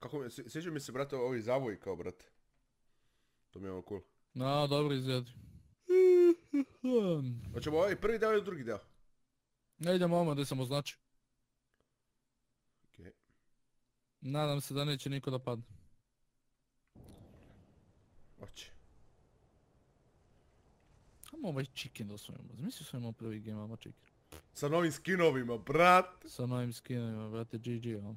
Kako mi, sviđa mi se, brate, ovi zavoji kao, brate. To mi je ovo cool. No, dobro izgledi. Hoćemo ovaj prvi deo ili drugi deo? Ne idemo ovo gdje sam označio. Okej. Nadam se da neće niko da padne. Hoće. Samo ovaj chicken da osvojimo. Zamisli imao prvi game, ama chicken. Sa novim skinovima, brat. Sa novim skinovima, brate, GG, ono.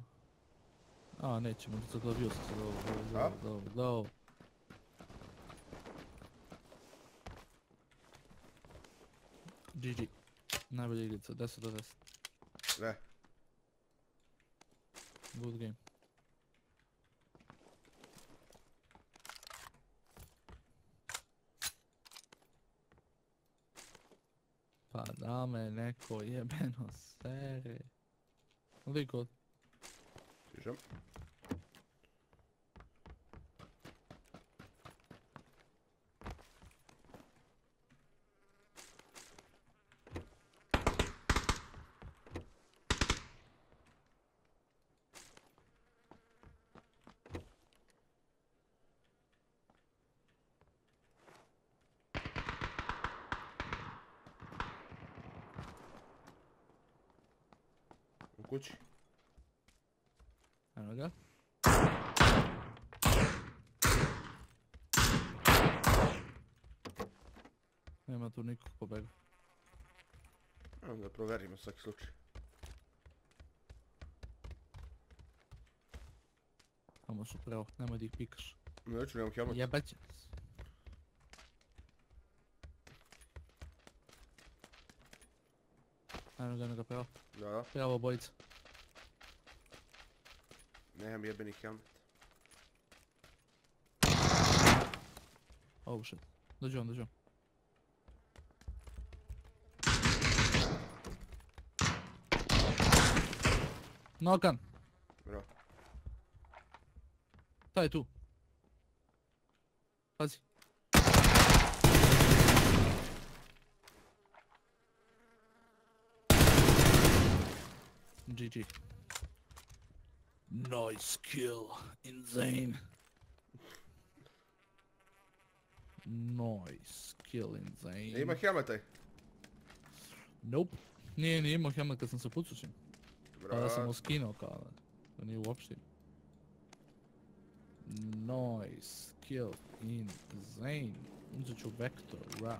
A, nećemo, zaglavio sam se, dobro, dobro, A? dobro, dobro, dobro. GG. Najbolja igrica, 10 do 10. Ne. Good game. Pa da me neko jebeno sere. Liko, Бежим. Куча. Nema tu nikog pobega. Ajmo da proverimo svaki slučaj. Tamo su pravo, nemoj da ih pikaš. Neću, nemam helmet. Jebaće. Ajmo ga, ga pravo. Da, da. Pravo bojica. Nemam jebeni helmet. Oh shit. Dođi on, dođi on. Knock on. Браво. Та е ту. Пази. GG. Nice kill. Insane. Nice kill. Insane. Не има хемата. Nope. Не, не има хема, като съм се подсушен. Pa da sam mu skinuo kao da. Nije uopšte. Nice kill insane. Uzet ću vektor, ra.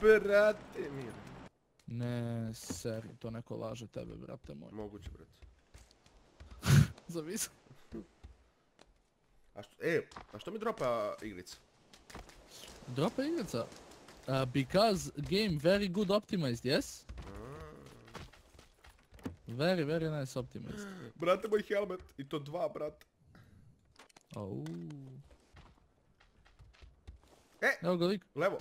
Brate mi. Ne, seri, to neko laže tebe, brate moj. Moguće, brate. Zavis. A što, e, a što mi dropa igrica? Dropa igrica. Uh, because game very good optimized, yes? Very, very nice optimized. Brate, moj helmet. I to dva, brate. Au. E! Evo ga lik. Levo.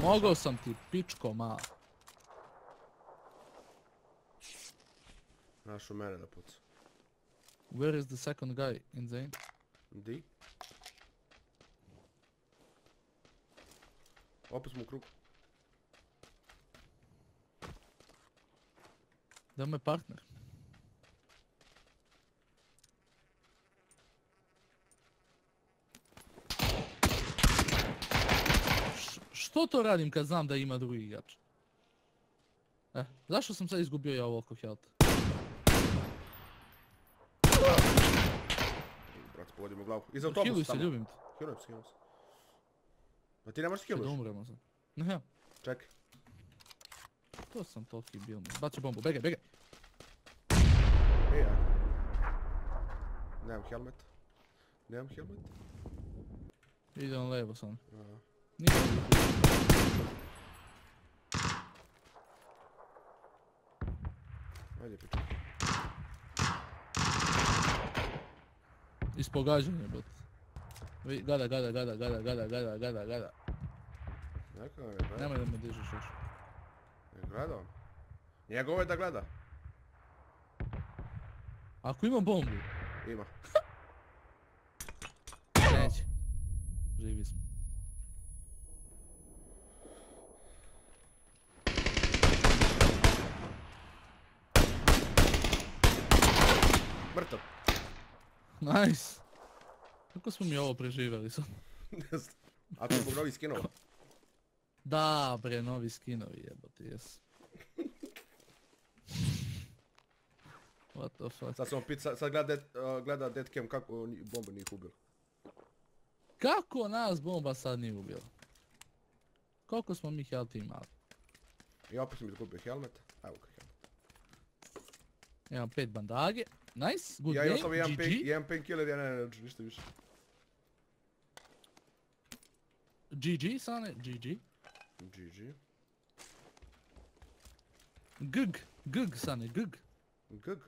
Pomogao sam ti, pičko mala. Našo mene da puca. Where is the second guy in Zane? Di? Opet smo u krugu. Da me partner. Š- Što to radim kad znam da ima drugi igrač? E, zašto sam sad izgubio ja ovoliko health? Brate, pogodim u glavu. Iza autobusa Healuj se, tamo. ljubim te. Healujem se, healujem se. A ti ne možeš Će da healuješ? umremo sad. Ne, ja, Čekaj. to sam toliki bil. Baci bombu, begaj, begaj. E, ja. Nemam helmet. Nemam helmet. Ide on levo sam. Aha. Nije. Ajde, piču. Ispogađanje, bot. Vi, gada, gada, gada, gada, gada, gada, gada, gada. Neka me gleda. Nemoj da me dižeš još. Ne gleda on. Njegovo je da gleda. Ako ima bombu, Ima. neće. Živi smo. Mrtav. Nice. Kako smo mi ovo preživjeli sad? Ne znam. A to je zbog novih skinova. Da bre, novi skinovi jebote, jes. What the fuck? Sad sam pit, sad, sad gleda, uh, gleda deadcam kako ni- bomba nije ubila. Kako nas bomba sad nije ubila? Koliko smo mi healthy imali? I opet sam izgubio helmet. Evo ga helmet. Imam pet bandage. Nice, good Ja game, imam samo jedan, GG. pain, jedan painkiller, jedan energy, ništa više. GG, Sane, GG. GG. Gg, gg, Sane, gg. Gg.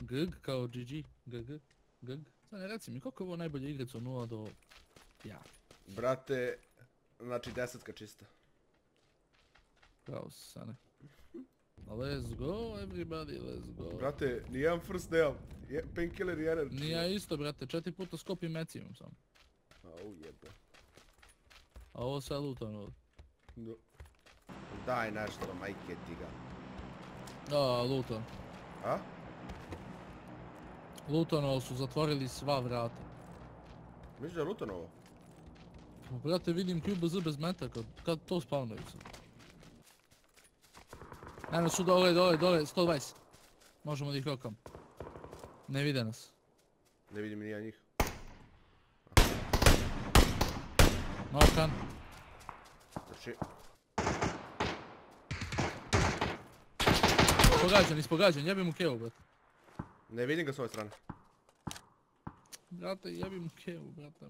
Gg kao GG, gg, gg. Sane, reci mi, koliko je ovo najbolje igrica od 0 do... Ja, Brate, znači desetka čista. si, Sane. Let's go, everybody, let's go. Brate, nijedan first nemam. Je- Painkiller i energy. Nije ja isto, brate, četiri puta skop i meci imam samo. Au jebe. A ovo sve lutano ovdje. No. Daj nešto, majke ti ga. A, luton. A? Lutano su zatvorili sva vrata. Misliš da je lutano ovo? Pa, brate, vidim QBZ bez meta kad, to spavnaju sad. Eno su dole, dole, dole, 120. Možemo da ih rokam. Ne vide nas. Ne vidim ni ja njih. Nokan. Znači, Pogađan, ispogađan, jebim mu kevu, brate. ne vidim ga s ove strane. Brate, jebim mu kevu, brate.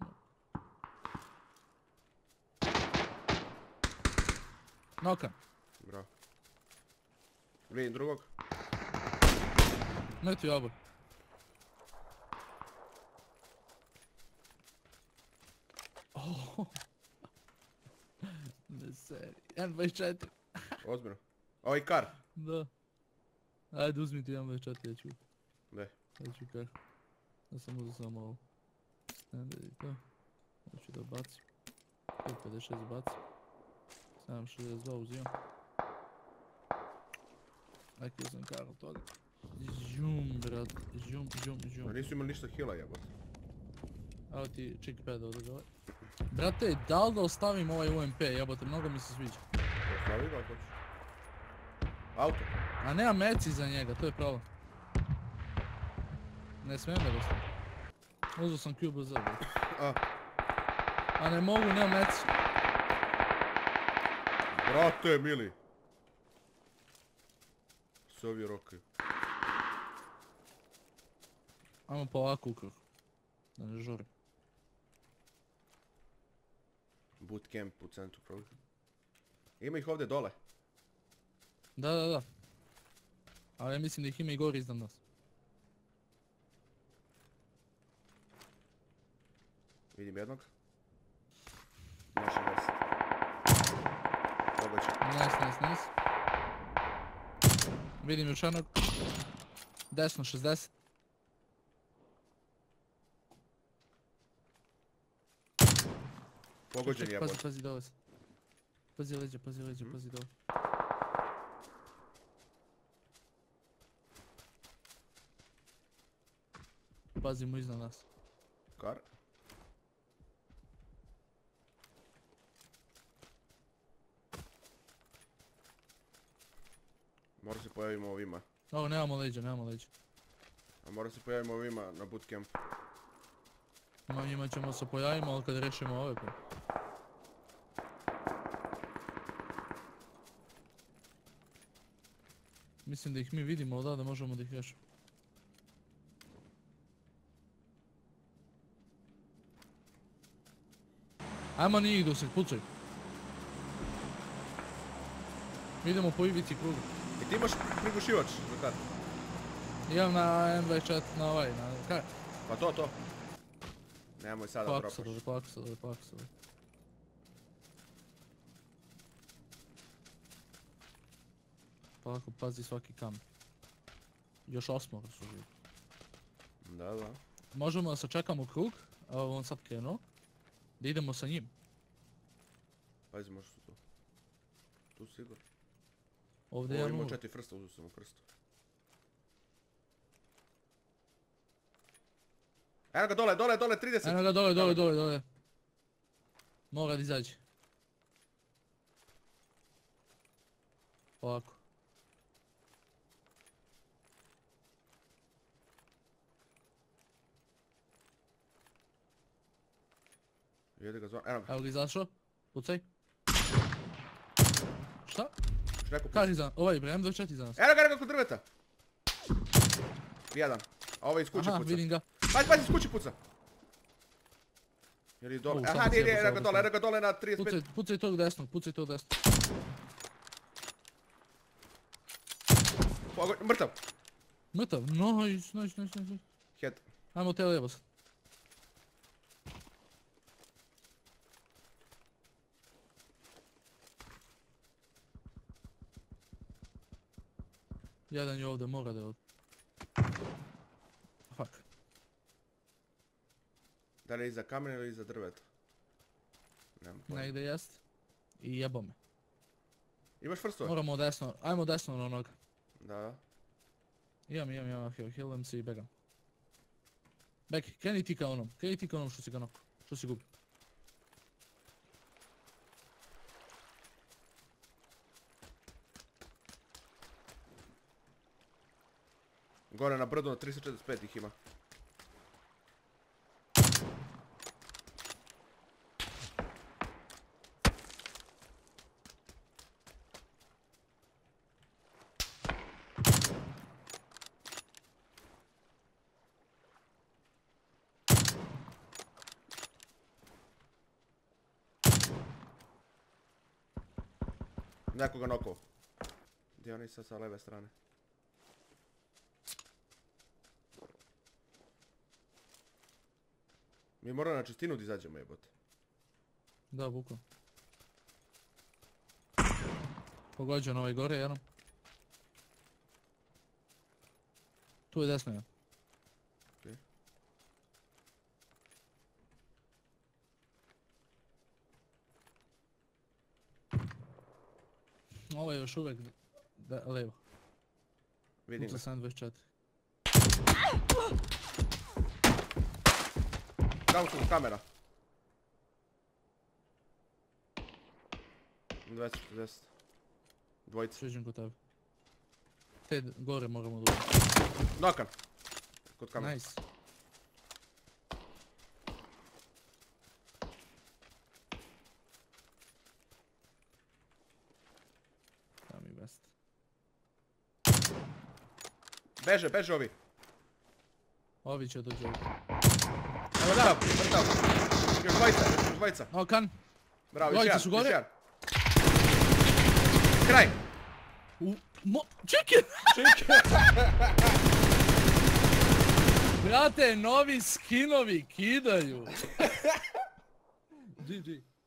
Nokan. Bravo. Vidim drugog. Mrtvi obor. Oh. Ne seri. N24. Ozbiljno. Ovaj kar. Da. Ajde uzmi ti M24, ja ću. Ne. Ja ću kar. Ja sam uzeo samo ovo. Stende i to. Ja ću da bacim. 556 bacim. 762 uzimam. Akio sam kar od toga. Žum, brat. Žum, žum, žum. nisu imali ništa hila jebote. Evo ti chick pad ovdje dole. Brate, da li da ostavim ovaj UMP, jebote, mnogo mi se sviđa. Ostavi ga hoćeš. Auto. A nema meci za njega, to je problem. Ne smijem da ga ostavim. Uzeo sam QBZ, brate. A, A ne mogu, nema meci. brate mili. Se ovi rokaju. Ajmo polako u krug. Da ne žurim. Bootcamp u centru program. Ima ih ovdje dole. Da, da, da. Ali ja mislim da ih ima i gori iznad nas. Vidim jednog. Naša vest. Pogađa. Nice, nice, nice. Vidim još jednog. Desno 60. Pogođen Čekaj, Pazi, pazi sam. Pazi leđa, pazi leđa, pazi dole. Pazimo iznad nas. Kar. Mora se pojavimo ovima. O, nemamo leđa, nemamo leđa. A mora se pojavimo ovima na bootcamp. Ima njima ćemo se pojavimo, ali kad rešimo ove pa. Mislim da ih mi vidimo odavde, možemo da ih rešimo. Ajmo njih dok se pucaju. Idemo po ivici kruga. I ti imaš prigušivač za kar. Imam na M24 na ovaj, na kaj? Pa to, to. Nemoj sada dropaš. se dole, polako se dole, polako se dole. Polako pazi svaki kamen. Još osmora su živi. Da, da. Možemo da sačekamo krug, a on sad krenuo. Da idemo sa njim. Pazi, možeš tu. Tu sigurno. Ovdje Ovo ja imao mogu. četiri frsta, uzeo sam u krstu. Evo ga dole, dole, dole, 30. Eno ga dole, dole, dole, dole. Mora da izađe. Ovako. Jede ga zvan, evo ga, Evo ga izašao. Pucaj. Šta? šneku pusti. Kad iza? Ovaj Ibrahim 24 iza nas. Evo ga, evo ga kod drveta. Jedan. A ovaj iz kuće Aha, puca. vidim ga. Pazi, pazi, kuće puca. Je li dole? Aha, nije, nije, ga samo dole, ga dole na 35. Pucaj, pucaj tog desnog, pucaj tog desnog. Pogo- Mrtav. Mrtav, nice, nice, nice, nice. Head. Ajmo te lijevo sad. Jedan je ovdje, mora da je ovdje. Fuck. Da li je iza kamena ili iza drveta? Nemam pojma. Negdje jest. I jebo me. Imaš frstove? Moramo desno, ajmo desno na onoga. Da, da. Imam, imam, imam, heal, healam se i begam. Bek, kreni ti ka onom, kreni ti ka onom što si ga noko, što si gubio. Gore na brdu na 345 ih ima. Nekoga nokao. Gdje oni sad sa leve strane? Mi moramo na čistinu da izađemo jebote. Da, bukvalno. Pogođen ovaj gore, jednom. Tu je desno, jedan. Ovo je još uvijek da, levo. Vidim Puca ga. 724. Tamo su kamera. 240. Dvojica. Sviđem kod tebe. Te gore moramo uđemo. Nokan. Kod kamera. Nice. Da mi best. Beže, beže ovi. Ovi će dođe. Evo da, mrtav. Još dvojica, još dvojica. O, kan. Bravo, još jedan, još jedan. Kraj. U, mo, čekaj! Brate, novi skinovi kidaju. GG.